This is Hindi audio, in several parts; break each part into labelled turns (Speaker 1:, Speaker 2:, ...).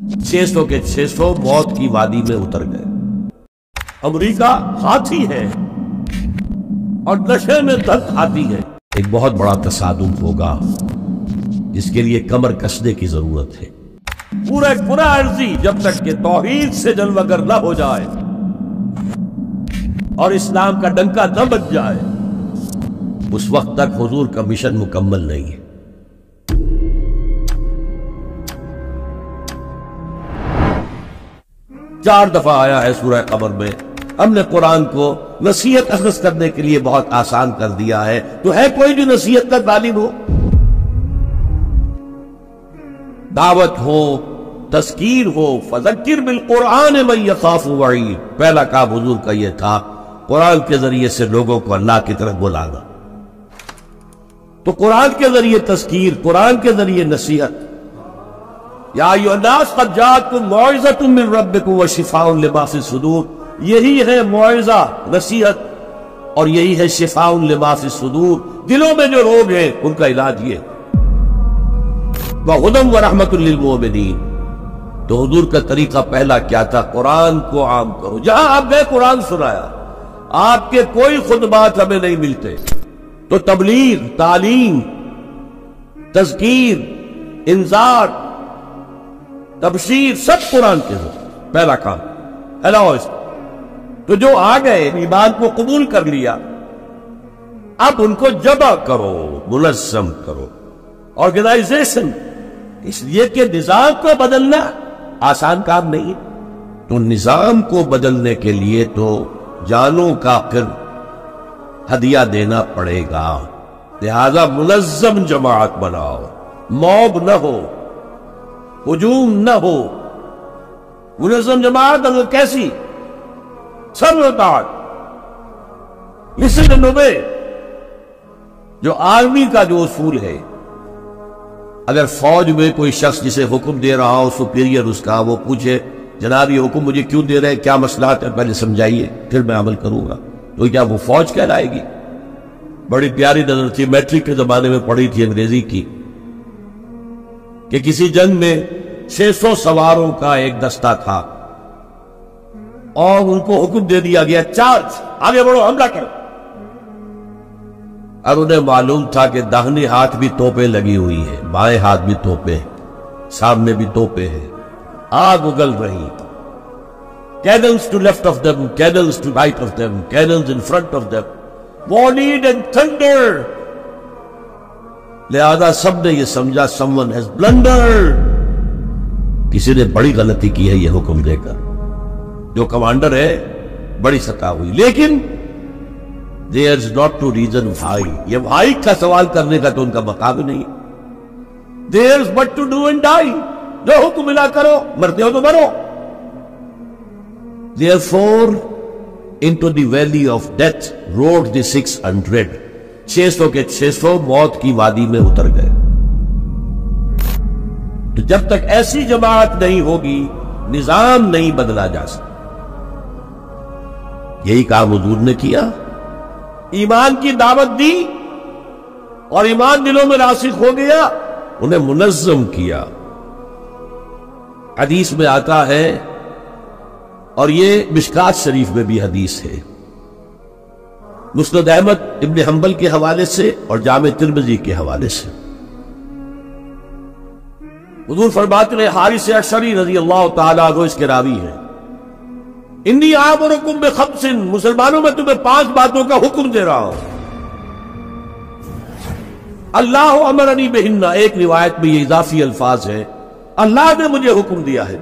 Speaker 1: 600 के 600 मौत की वादी में उतर गए। अमेरिका हाथी है और नशे में दर्द हाथी है। एक बहुत बड़ा तसादुम होगा। जिसके लिए कमर कसने की ज़रूरत है। पूरे पूरा अर्जी जब तक के तोहीद से जलवगर न हो जाए और इस्लाम का डंका न बच जाए, उस वक्त तक हुजूर का मिशन मुकम्मल नहीं है। चार दफ़ा आया है सूरह कमर में। हमने कुरान को नसीहत अखज करने के लिए बहुत आसान कर दिया है। तो है कोई जो नसीहत का तालिब हो? दावत हो, तस्कीर हो फजक्र बिल कुरान में यकाफ वही। पहला काम हुजूर का यह था, कुरान के ज़रिए से लोगों को अल्लाह की तरफ़ बुलाना। तो कुरान के ज़रिए तस्कीर, कुरान के ज़रिए नसीहत। या मिन रब्बिकुम व शिफाउन लिमा फ़ी सुदूर। यही है मुआवजा नसीहत, और यही है शिफाउन फ़ी सुदूर। दिलों में जो रोग है, उनका इलाज ये व हुदम व तो हुजूर का तरीका पहला क्या था? कुरान को आम करो। जहाँ आप गए, कुरान सुनाया। आपके कोई खुदबात हमें नहीं मिलते। तो तबलीग, तालीम तस्कीर इंजार तबशीर सब कुरान के हो। पहला काम हेलो तो जो आ गए, ईमान को कबूल कर लिया। अब उनको जमा करो मुनजम करो। ऑर्गेनाइजेशन, इसलिए कि निज़ाम को बदलना आसान काम नहीं तो निज़ाम को बदलने के लिए तो जानों का फिर हदिया देना पड़ेगा। लिहाजा मुनजम जमात बनाओ, मौब न हो। हजूम न हो। मुनजम जमात अगर कैसी सर्वताज नुबे, जो आर्मी का जो असूल है, अगर फौज में कोई शख्स जिसे हुक्म दे रहा हो, सुपीरियर उसका, वो पूछे, जनाब, ये हुक्म मुझे क्यों दे रहे हैं, क्या मसला है, पहले समझाइए, फिर मैं अमल करूँगा। तो क्या वो फौज कहलाएगी? बड़ी प्यारी नज़र थी, मैट्रिक के जमाने में पढ़ी थी अंग्रेज़ी की। कि किसी जंग में 600 सवारों का एक दस्ता था। और उनको हुक्म दे दिया गया, चार्ज, आगे बढ़ो, हमला करो। और उन्हें मालूम था कि दाहिने हाथ भी तोपे लगी हुई है, बाएँ हाथ भी तोपे है, सामने भी तोपे है। आग उगल रही। Canals to left of them canals to right of them canals in front of them volleyed and thundered लिहाजा सबने यह समझा समवन हैज़ ब्लंडर किसी ने बड़ी गलती की है यह हुक्म देकर। जो कमांडर है, बड़ी सता हुई। लेकिन there is not to reason भाई ये भाई का सवाल करने का तो उनका मकाम नहीं there is but to do and die जो हुक्म मिला करो, मरते हो तो मरो। Therefore into valley of death rode the six hundred छह सौ के छह सौ मौत की वादी में उतर गए। तो जब तक ऐसी जमात नहीं होगी, निज़ाम नहीं बदला जा सकता। यही काम हजूर ने किया। ईमान की दावत दी और ईमान दिलों में रासिक हो गया, उन्हें मुनजम किया। हदीस में आता है, और ये मिशकात शरीफ में भी हदीस है। मुस्द अहमद इबन हम्बल के हवाले से और जाम तिरमजी के हवाले से। हजूर हारिस अशरी रज़ी अल्लाह रावी है। इंदी आप और हुक्म मुसलमानों में तुम्हें पाँच बातों का हुक्म दे रहा हूँ। अल्लाह अमर अनी बेहिन्ना, एक रिवायत में ये इजाफी अल्फाज है। अल्लाह ने मुझे हुक्म दिया है।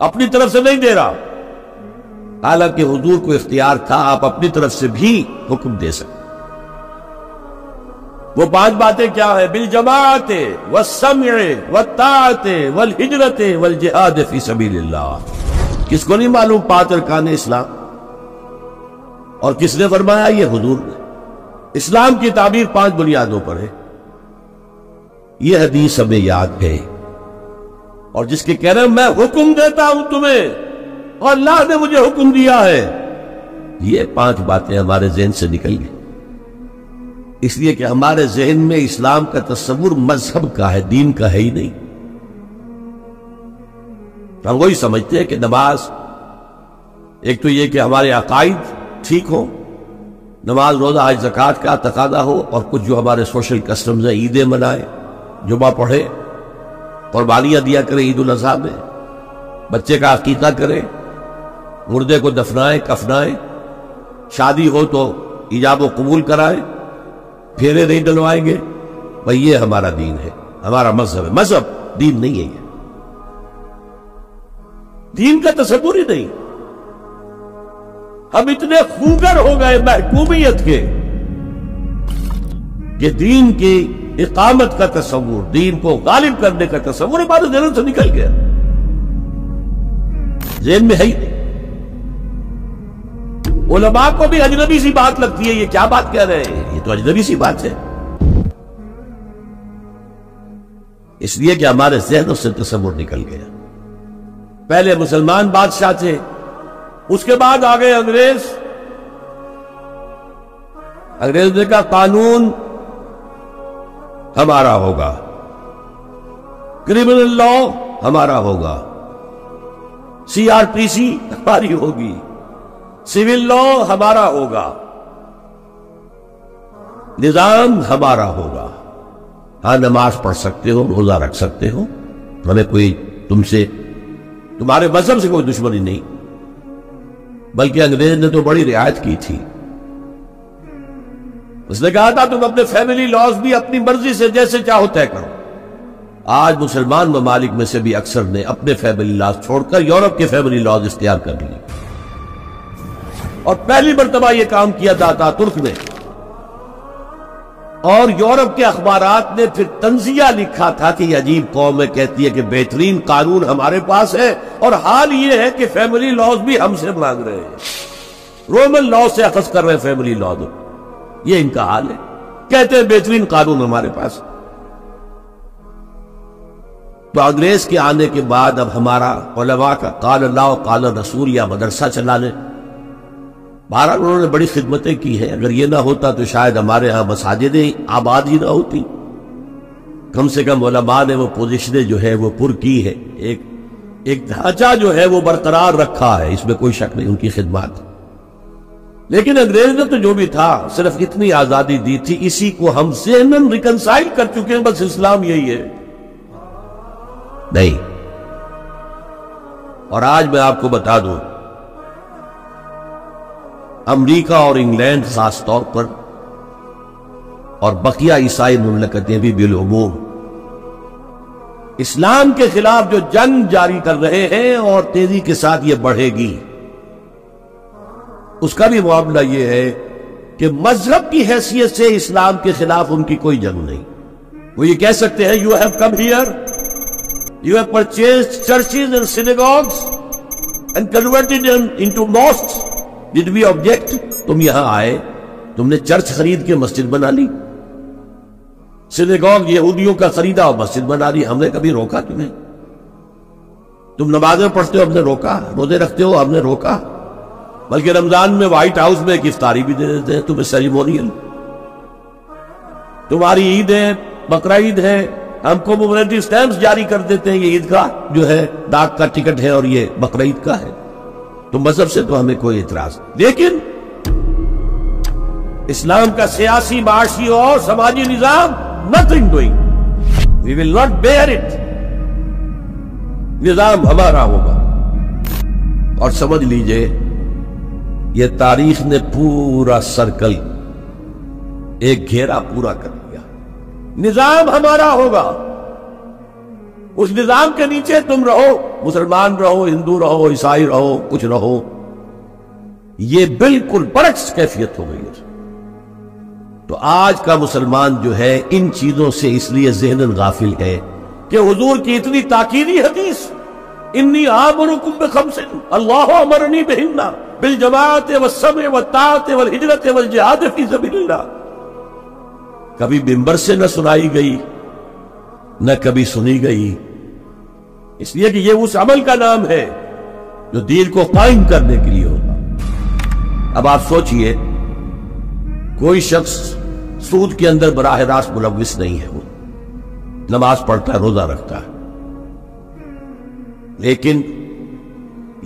Speaker 1: अपनी तरफ़ से नहीं दे रहा। हालाँकि हुजूर को इख्तियार था, आप अपनी तरफ़ से भी हुक्म दे सकते वो पाँच बातें क्या है? बिल जमात व समय व ताते, वल हिजरत, वल जिहाद फ़ी सबीलिल्लाह किसको नहीं मालूम पाँच अरकान इस्लाम? और किसने फरमाया ये हुजूर? ने इस्लाम की ताबीर पाँच बुनियादों पर है। यह हदीस हमें याद है। और जिसके कह रहे मैं हुक्म देता हूँ तुम्हें और अल्लाह ने मुझे हुक्म दिया है। ये पाँच बातें हमारे जहन से निकल गई। इसलिए कि हमारे जहन में इस्लाम का तस्वुर मज़हब का है, दीन का है ही नहीं। हम वही समझते हैं कि नमाज़, एक तो ये कि हमारे अकायद ठीक हो, नमाज़, रोजा आज जक़ात का तकादा हो और कुछ जो हमारे सोशल कस्टम्स हैं, ईदें मनाए जुबा पढ़े, कुर्बानियाँ दिया करें ईद अजहा में, बच्चे का अकीदा करें मुर्दे को दफनाए, कफनाए। शादी हो तो ईजाब कबूल कराए। फेरे नहीं डलवाएँगे। भाई, ये हमारा दीन है, हमारा मज़हब है। मज़हब दीन नहीं है ये। दीन का तस्वुर ही नहीं। हम इतने खूगर हो गए महकूमियत के कि दीन की इकामत का तस्वुर, दीन को गालिब करने का तस्वुर दिलों से निकल गया। जेन में है ही नहीं उलमा को भी अजनबी सी बात लगती है, ये क्या बात कह रहे हैं? ये तो अजनबी सी बात है। इसलिए कि हमारे जहनों से तस्वुर निकल गया। पहले मुसलमान बादशाह थे, उसके बाद आ गए अंग्रेज़। अंग्रेज़ ने कहा, कानून हमारा होगा। क्रिमिनल लॉ हमारा होगा। सीआरपीसी हमारी होगी। सिविल लॉ हमारा होगा। निज़ाम हमारा होगा। हाँ नमाज़ पढ़ सकते हो, रोजा रख सकते हो। हमें कोई तुमसे, तुम्हारे मज़हब से कोई दुश्मनी नहीं। बल्कि अंग्रेज़ ने तो बड़ी रियायत की थी। उसने कहा था, तुम अपने फैमिली लॉज भी अपनी मर्ज़ी से, जैसे चाहो तय करो। आज मुसलमान ममालिक में से भी अक्सर ने अपने फैमिली लॉज छोड़कर यूरोप के फैमिली लॉज इख्तियार कर लिए। और पहली मरतबा यह काम किया था तुर्क ने और यूरोप के अखबार ने फिर तंजिया लिखा था कि अजीब कौम कहती है कि बेहतरीन कानून हमारे पास है और हाल यह है कि फैमिली लॉज भी हमसे मांग रहे हैं। रोमन लॉ से अखज कर रहे हैं फैमिली लॉ ये इनका हाल है। कहते हैं बेहतरीन कानून हमारे पास। तो अंग्रेज़ के आने के बाद अब हमारा का, काल अल्लाह काल रसूल या मदरसा चलाने। बहरहाल उन्होंने बड़ी खिदमतें की हैं। अगर ये ना होता तो शायद हमारे यहाँ मसाजिदें आबाद ही ना होती। कम से कम उलमा ने वो पोजिशनें जो है वो पुर की है। एक एक ढांचा जो है वो बरकरार रखा है। इसमें कोई शक नहीं उनकी खिदमत। लेकिन अंग्रेज़ ने तो जो भी था, सिर्फ़ इतनी आज़ादी दी थी। इसी को हम जहनन रिकनसाइल कर चुके हैं। बस इस्लाम यही है। नहीं। और आज मैं आपको बता दूँ अमेरिका और इंग्लैंड खास तौर पर, और बकिया ईसाई मुमलकतें भी बिलूम इस्लाम के खिलाफ जो जंग जारी कर रहे हैं और तेज़ी के साथ ये बढ़ेगी, उसका भी मामला यह है कि मज़हब की हैसियत से इस्लाम के खिलाफ उनकी कोई जंग नहीं। वो ये कह सकते हैं you have come here you have purchase churches and synagogues and converted into mosques did we object तुम यहाँ आए, तुमने चर्च खरीद के मस्जिद बना ली। सिनेगॉग यहूदियों का खरीदा मस्जिद बना ली, हमने कभी रोका तुम्हें? तुम नमाजें पढ़ते हो, हमने रोका, रोज़े रखते हो, हमने रोका। बल्कि रमज़ान में व्हाइट हाउस में एक इफ्तारी भी दे देते हैं, तुम्हें सेरिमोनियल तुम्हारी ईद है, बकरा ईद है, हमको मोबिलिटी स्टैंप जारी कर देते हैं, ये ईद का जो है डाक का टिकट है और ये बकरा ईद का है। तो मज़हब से तो हमें कोई इतराज लेकिन इस्लाम का सियासी माशी और समाजी निज़ाम nothing doing we will not bear it निज़ाम हमारा होगा। और समझ लीजिए यह तारीख ने पूरा सर्कल एक घेरा पूरा कर लिया निज़ाम हमारा होगा। उस निज़ाम के नीचे तुम रहो, मुसलमान रहो, हिंदू रहो, ईसाई रहो, कुछ रहो। ये बिल्कुल बरक्स कैफियत हो गई है। तो आज का मुसलमान जो है, इन चीज़ों से इसलिए जहन गाफिल है कि हजूर की इतनी ताकीदी हदीस, इन्नी आमरुकुम खमसिन, अल्लाह अमरनी बेहिन्ना, बिल जमात व समय व तात व हिजरत व जिहाद फ़ी सबीलिल्लाह। कभी बिंबर से न सुनाई गई, न कभी सुनी गई इसलिए कि ये उस अमल का नाम है जो दीन को कायम करने के लिए होगा। अब आप सोचिए, कोई शख्स सूद के अंदर बराह रास्त मुलविस नहीं है वो। नमाज़ पढ़ता है, रोजा रखता है। लेकिन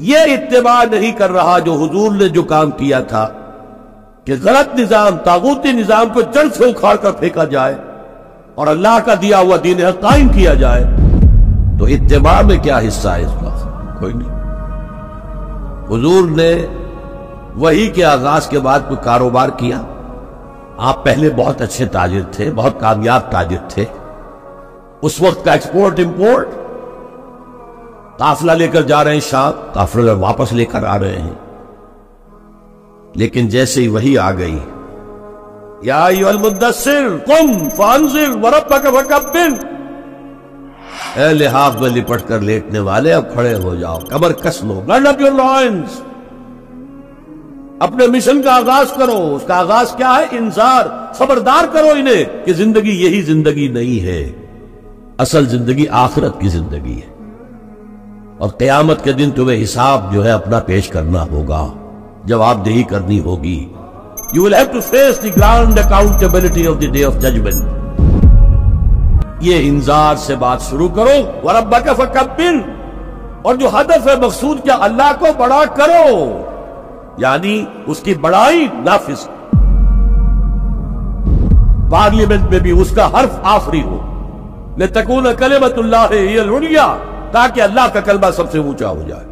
Speaker 1: यह इत्तेबा नहीं कर रहा जो हुजूर ने जो काम किया था, कि गलत निज़ाम, तागूती निज़ाम को जड़ से उखाड़ कर फेंका जाए और अल्लाह का दिया हुआ दीन कायम किया जाए। तो इत्तेबा में क्या हिस्सा है इसका कोई नहीं। हुजूर ने वही के आगाज़ के बाद कोई कारोबार किया? आप पहले बहुत अच्छे ताजिर थे, बहुत कामयाब ताजिर थे। उस वक्त का एक्सपोर्ट इंपोर्ट काफिला लेकर जा रहे हैं शाम, काफला वापस लेकर आ रहे हैं। लेकिन जैसे ही वही आ गई, या मुद्दसिर कुम फानजिर वरब वकबिन लिहाज में लिपट कर लेटने वाले अब खड़े हो जाओ। कमर कस लो। गन अप योर लॉयंस अपने मिशन का आगाज़ करो। उसका आगाज़ क्या है? इंसार खबरदार करो इन्हें कि ज़िंदगी यही ज़िंदगी नहीं है। असल ज़िंदगी आखिरत की ज़िंदगी है। और कयामत के दिन तुम्हें हिसाब जो है अपना पेश करना होगा। जवाबदेही करनी होगी। You will have to face the ground accountability of the day of judgement ये इंजार से बात शुरू करो वरब्बा का फकबिर और जो हदफ है, मकसूद क्या, अल्लाह को बड़ा करो। यानी उसकी बड़ाई, नाफिस। पार्लियामेंट में भी उसका हर्फ आखिरी हो। ले तकून कलेमतुल्लाह ताकि अल्लाह का कलमा सबसे ऊँचा हो जाए।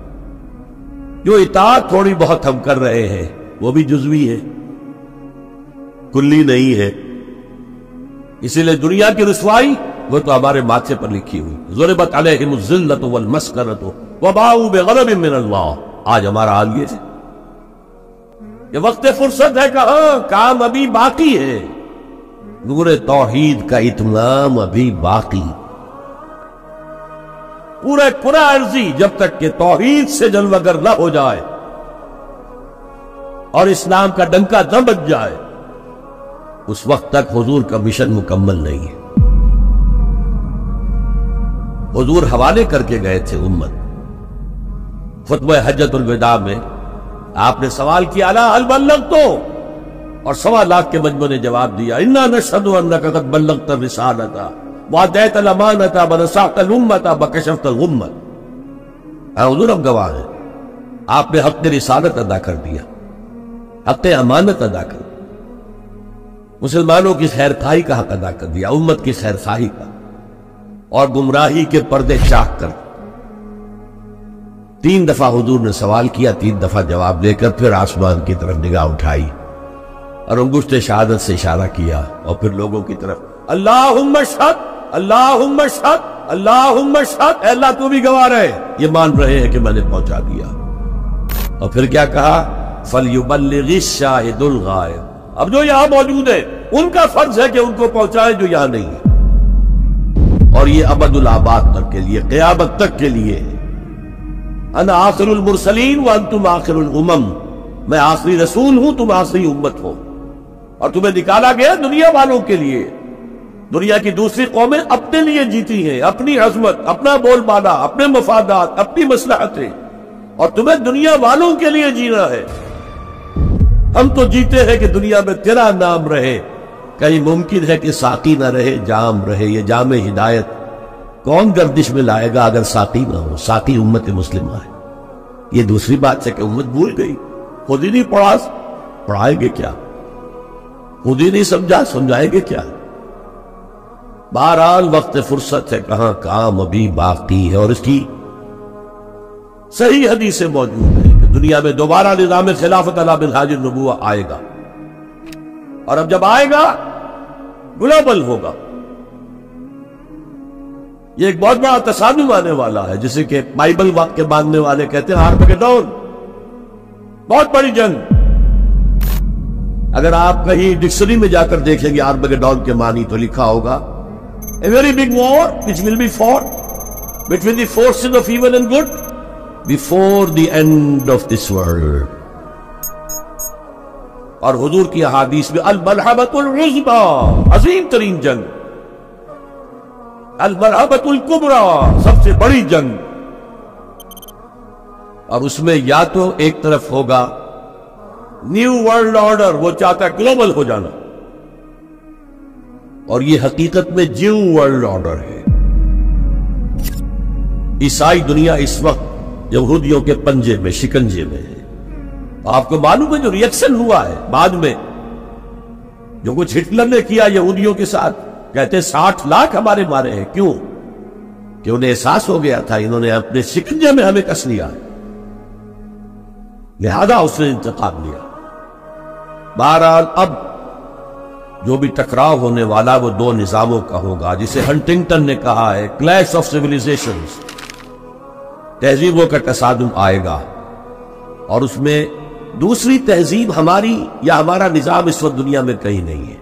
Speaker 1: जो इतात थोड़ी बहुत हम कर रहे हैं, वो भी जुजवी है। कुल्ली नहीं है। इसीलिए दुनिया की रसवाई वो तो हमारे माथे पर लिखी हुई। जुरबत अलहमजिल्लत वल मस्करत वबाऊ बेगरब मिन अल्लाह आज हमारा हाल ये ये वक्त फुर्सत है कहा काम अभी बाकी है। नूर तोहीद का इतमाम अभी बाकी। पूरे पूरा अर्जी जब तक के तोहीद से जलवगर न हो जाए और इस्लाम का डंका न बच जाए, उस वक्त तक हुजूर का मिशन मुकम्मल नहीं है। हुजूर हवाले करके गए थे उम्मत। खुतब हजतुलविदा में, आपने सवाल किया, अला अल बल्लग तो और सवा लाख के मजमू ने जवाब दिया, इन्ना नशद बल्लग तर रिसालता वादैत अमानता बनसातल उम्मता बकशफ्त उम्मत। हुजूर, अब गवाह है। आपने हक रिसालत अदा कर दिया, हक अमानत अदा कर। मुसलमानों की खैर खाई का हक अदा कर दिया, उम्मत की खैर का। और गुमराही के पर्दे चाक कर। तीन दफ़ा हुजूर ने सवाल किया, तीन दफ़ा जवाब देकर फिर आसमान की तरफ़ निगाह उठाई और अंगुश्त शहादत से इशारा किया और फिर लोगों की तरफ़ अल्लाह शद अल्लाह शद अल्लाह शद अल्लाह, तू भी गवा रहे। ये मान रहे हैं कि मैंने पहुँचा दिया। और फिर क्या कहा? फल युबल अब जो यहाँ मौजूद है, उनका फ़र्ज़ है कि उनको पहुँचाए, जो यहाँ नहीं है। और ये अबदुल आबाद तक के लिए, क्यामत तक के लिए। अन मुरसलीन व तुम आखिरुल उमम। मैं आखिरी रसूल हूँ, तुम आखिरी उम्मत हो। और तुम्हें निकाला गया दुनिया वालों के लिए। दुनिया की दूसरी कौमें अपने लिए जीती हैं, अपनी अजमत, अपना बोलबाला, अपने मफादात, अपनी मसलाहतें। और तुम्हें दुनिया वालों के लिए जीना है। हम तो जीते हैं कि दुनिया में तेरा नाम रहे। कहीं मुमकिन है कि साकी ना रहे, जाम रहे, ये जाम हिदायत कौन गर्दिश में लाएगा अगर साकी ना हो? साकी उम्मत मुस्लिम है ये दूसरी बात है कि उम्मत भूल गई। खुद ही नहीं पढ़ा पढ़ाएँगे क्या? खुद ही नहीं समझा, समझाएँगे क्या? बहरहाल वक्त फुर्सत है, कहाँ काम अभी बाकी है और इसकी सही हदीसें मौजूद है कि दुनिया में दोबारा निज़ाम खिलाफत अला बिन हाजिर नबुआ आएगा। और अब जब आएगा ग्लोबल होगा। ये एक बहुत बड़ा तसादुम आने वाला है, जिसे कि बाइबल के बांधने वाले कहते हैं आर्मगेडोन बहुत बड़ी जंग। अगर आप कहीं डिक्शनरी में जाकर देखेंगे आर्मगेडोन के मानी तो लिखा होगा a very big war which will be for between the forces of evil and good before the end of this world और हुजूर की अहादीस में अलमरहबतुलबा अजीम तरीन जंग। अलमरहबतुल कुबरा, सबसे बड़ी जंग। और उसमें या तो एक तरफ़ होगा, न्यू वर्ल्ड ऑर्डर, वो चाहता है ग्लोबल हो जाना। और ये हकीकत में ज्यू वर्ल्ड ऑर्डर है। ईसाई दुनिया इस वक्त यहूदियों के पंजे में, शिकंजे में है। आपको मालूम है जो रिएक्शन हुआ है बाद में? जो कुछ हिटलर ने किया यहूदियों के साथ, कहते साठ लाख हमारे मारे हैं। क्यों? कि उन्हें एहसास हो गया था, इन्होंने अपने शिकंजे में हमें कस लिया है। लिहाजा उसने इंतकाम लिया। बहरहाल, अब जो भी टकराव होने वाला वो दो निजामों का होगा, जिसे हंटिंगटन ने कहा है क्लैश ऑफ़ सिविलाइजेशन तहजीबों का तसादुम आएगा, और उसमें दूसरी तहजीब हमारी या हमारा निज़ाम इस वक्त दुनिया में कहीं नहीं है।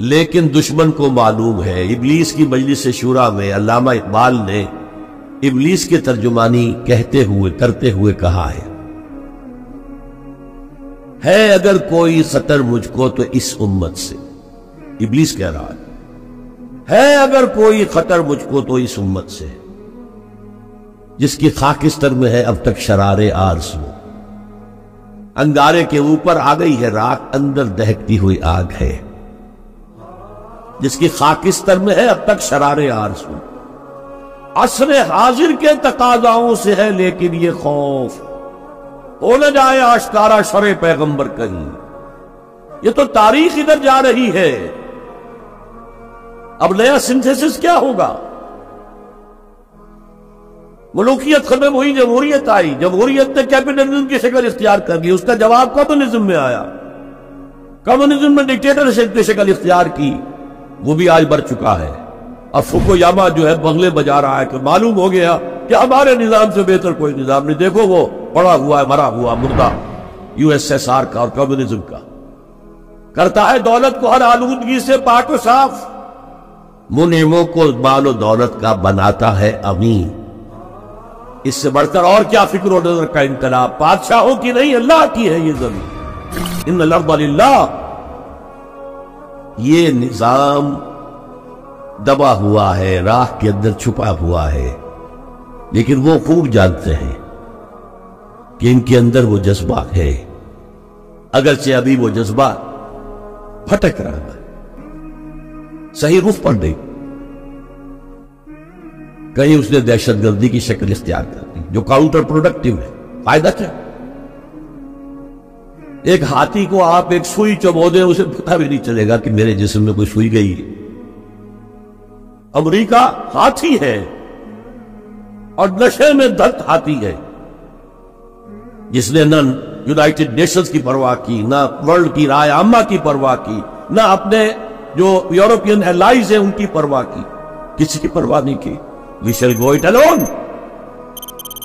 Speaker 1: लेकिन दुश्मन को मालूम है, इबलीस की मजलिस शुरा में अलामा इकबाल ने इबलीस के तर्जुमानी कहते हुए, करते हुए कहा है है अगर कोई खतर मुझको तो इस उम्मत से। इबलीस कह रहा है है अगर कोई खतर मुझको तो इस उम्मत से, जिसकी खाकिस्तर में है अब तक शरारे आरसू। अंगारे के ऊपर आ गई है राख, अंदर दहकती हुई आग है। जिसकी खाकिस्तर में है, अब तक शरारे आरसू असर हाजिर के तकाजाओं से है, लेकिन ये खौफ। हो न जाए आशकारा शर पैगंबर कहीं। ये तो तारीख इधर जा रही है। अब नया सिंथेसिस क्या होगा? मलूकियत खत्म हुई, जमहूरियत आई। जमहूरियत ने कैपिटलिज्म की शक्ल इख्तियार कर ली उसका जवाब कम्युनिज्म में आया। कम्युनिज्म ने डिक्टेटरशिप की शक्ल इख्तियार की। वो भी आज बढ़ चुका है। अब फुकोयामा जो है, बंगले बजा रहा है कि मालूम हो गया कि हमारे निज़ाम से बेहतर कोई निज़ाम नहीं। देखो वो, पड़ा हुआ है, मरा हुआ मुर्दा यूएसएसआर का और कम्युनिज्म का। करता है दौलत को हर आलूदगी से पाको साफ़। मुनिमों को मालो दौलत का बनाता है अमीन इससे बढ़कर और क्या फ़िक्र नज़र का इनकलाब? बादशाहों की नहीं, अल्लाह की है ये ज़मीन। इन अल्लाह ये निज़ाम दबा हुआ है, राह के अंदर छुपा हुआ है। लेकिन वो खूब जानते हैं कि इनके अंदर वो जज्बा है। अगरचे अभी वो जज्बा फटक रहा है। सही रुख पर नहीं कहीं उसने दहशतगर्दी की शक्ल इख्तियार कर दी, जो काउंटर प्रोडक्टिव है। फ़ायदा क्या? एक हाथी को आप एक सुई चबो दे, उसे पता भी नहीं चलेगा कि मेरे जिसम में कोई सुई गई है। अमरीका हाथी है, और नशे में दर्द हाथी है। जिसने न यूनाइटेड नेशंस की परवाह की, ना वर्ल्ड की राय, आमा की परवाह की, ना अपने जो यूरोपियन एलाइज है, उनकी परवाह की। किसी की परवाह नहीं की। We shall go it alone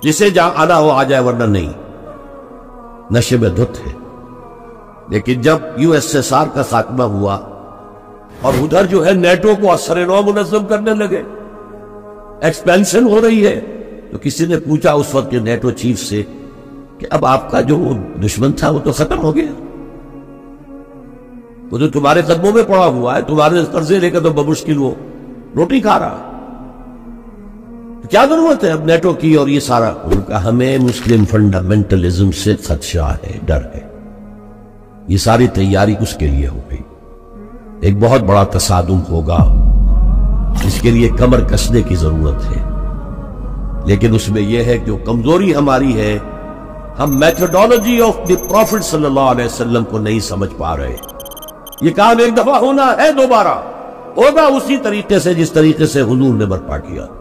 Speaker 1: जिसे जहाँ आना हो, आ जाए, वरना नहीं। नशे में धुत है। लेकिन जब यूएसएसआर का खात्मा हुआ, और उधर जो है नेटो को असर मुनजम करने लगे। एक्सपेंशन हो रही है। तो किसी ने पूछा उस वक्त के नेटो चीफ से कि अब आपका जो दुश्मन था, वो तो खत्म हो गया। वो तो तुम्हारे कदमों में पड़ा हुआ है, तुम्हारे कर्जे लेकर तो बमुश्किल वो रोटी खा रहा। तो क्या ज़रूरत है अब नेटो की और ये सारा उनका हमें मुस्लिम फंडामेंटलिज्म से खदशा है, डर है। ये सारी तैयारी उसके लिए हो गई? एक बहुत बड़ा तसादुम होगा। इसके लिए कमर कसने की ज़रूरत है। लेकिन उसमें यह है कि कमज़ोरी हमारी है, हम मेथोडोलॉजी ऑफ़ द प्रॉफिट सल्लल्लाहु अलैहि वसल्लम को नहीं समझ पा रहे। ये काम एक दफ़ा होना है दोबारा। होगा उसी तरीके से जिस तरीके से हुजूर ने बर्पा किया।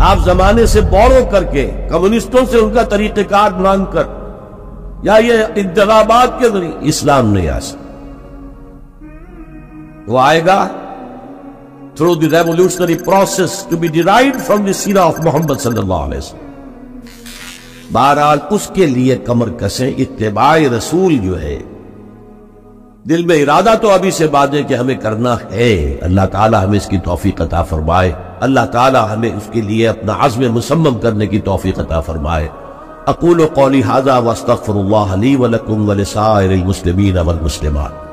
Speaker 1: आप जमाने से बोरो करके कम्युनिस्टों से उनका तरीकेकार मांगकर या ये इंतजाबात के ज़रिए इस्लाम नहीं आ सकता। वो आएगा through the revolutionary process to be derive from the सीरा ऑफ़ मोहम्मद सल्लल्लाहु अलैहि वसल्लम बहरहाल उसके लिए कमर कसें, इत्तेबाई रसूल जो है। दिल में इरादा तो अभी से है कि हमें करना है। अल्लाह ताला हमें इसकी तोफ़ी अता फरमाए। अल्लाह ताला हमें उसके लिए अपना आज़म मुसम्म करने की तोफ़ी अता फरमाए। अकूल कौली हाजा वस्तफ़रल्ला वलकुम वलसाइल मुस्लिमीन वल मुस्लिमात।